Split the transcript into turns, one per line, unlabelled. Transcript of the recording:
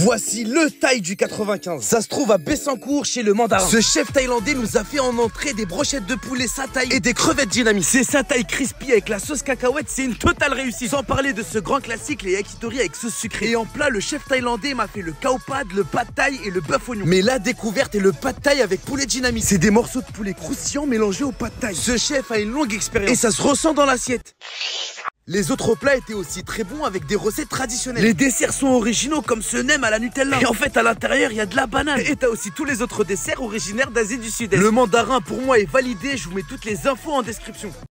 Voici le taille du 95. Ça se trouve à Bessancourt chez le mandarin. Ce chef thaïlandais nous a fait en entrée des brochettes de poulet taille et des crevettes dynamiques. C'est taille crispy avec la sauce cacahuète, c'est une totale réussite. Sans parler de ce grand classique, les yakitori avec sauce sucrée. Et en plat, le chef thaïlandais m'a fait le kao pad, le pad thai et le bœuf oignon. Mais la découverte est le pad thai avec poulet dynamique. C'est des morceaux de poulet croustillants mélangés au pad thai. Ce chef a une longue expérience et ça se ressent dans l'assiette. Les autres plats étaient aussi très bons avec des recettes traditionnelles. Les desserts sont originaux comme ce nem à la Nutella. Et en fait, à l'intérieur, il y a de la banane. Et t'as aussi tous les autres desserts originaires d'Asie du Sud-Est. Le mandarin, pour moi, est validé. Je vous mets toutes les infos en description.